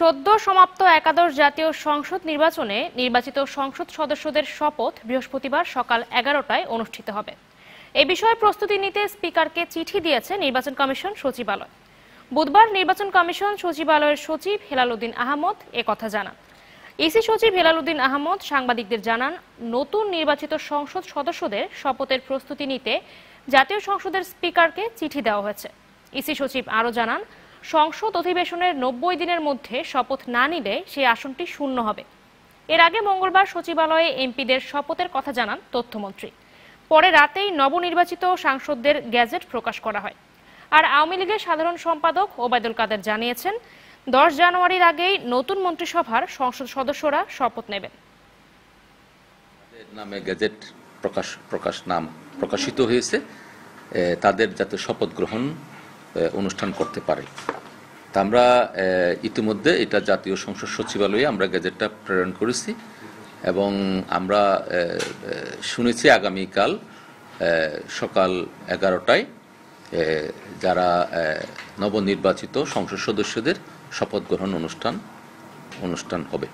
সদ্য সমাপ্ত একাদশ জাতীয় সংসদ নির্বাচনে নির্বাচিত সংসদ সদস্যদের শপথ বৃহস্পতিবার সকাল এগারোটায় অনুষ্ঠিত হবে। এ বিষয়ে প্রস্তুতি নিতে স্পিকারকে চিঠি দিয়েছে নির্বাচন কমিশন সচিবালয়। বুধবার নির্বাচন কমিশন সচিবালয়ের সচিব হেলালুদ্দিন আহমদ কথা জানান। ইসি সচিব হেলালুদ্দিন আহমদ সাংবাদিকদের জানান, নতুন নির্বাচিত সংসদ সদস্যদের শপথের প্রস্তুতি নিতে জাতীয় সংসদের স্পিকারকে চিঠি দেওয়া হয়েছে। ইসি সচিব আরও জানান সংসদ অধিবেশনের নব্বই দিনের মধ্যে শপথ না নিলে সেই আসনটি শূন্য হবে। এর আগে মঙ্গলবার সচিবালয়ে এমপিদের শপথের কথা জানান তথ্যমন্ত্রী। পরে রাতেই নবনির্বাচিত সাংসদদের গ্যাজেট প্রকাশ করা হয়। আর আওয়ামী লীগের সাধারণ সম্পাদক ওবায়দুল কাদের জানিয়েছেন, দশ জানুয়ারির আগেই নতুন মন্ত্রিসভার সংসদ সদস্যরা শপথ নেবেন। নামে গেজেট প্রকাশ প্রকাশ নাম প্রকাশিত হয়েছে। তাদের যাতে শপথ গ্রহণ অনুষ্ঠান করতে পারে। তা আমরা ইতিমধ্যে এটা জাতীয় সংসদ সচিবালয়ে আমরা গেজেটটা প্রেরণ করেছি এবং আমরা শুনেছি আগামীকাল সকাল এগারোটায় যারা নবনির্বাচিত সংসদ সদস্যদের শপথ গ্রহণ অনুষ্ঠান অনুষ্ঠান হবে।